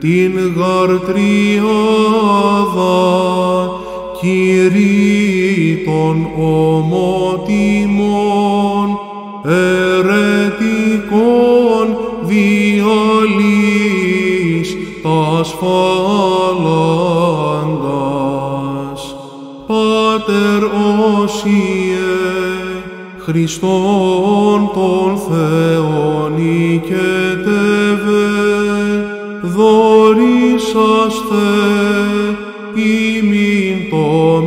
την γαρτριάδα κηρύττων ομότιμων ερετικών διαλύς τας φαλάντας. Πάτερ Όσιε, Χριστόν τον Θεόν οικετεύε, δωρήσαστε ημίν το